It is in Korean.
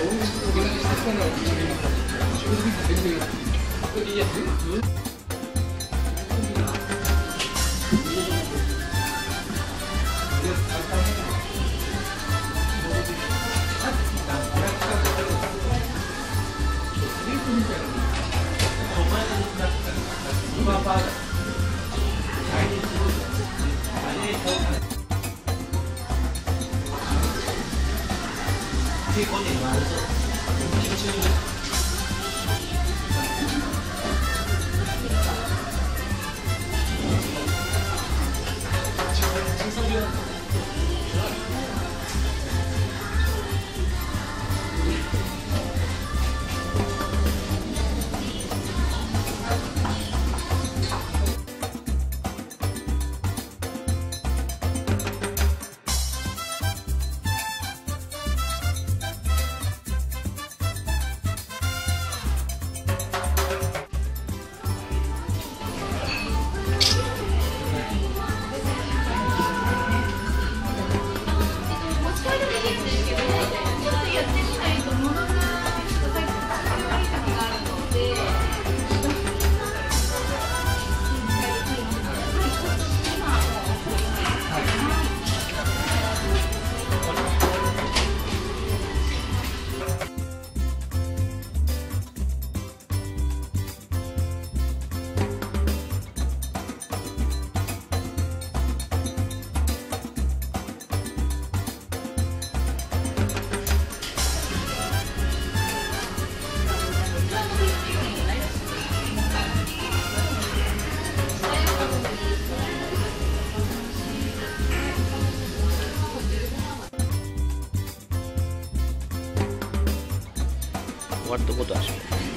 持ち帰りもできるんですけ やってみないと戻っ割わるとこします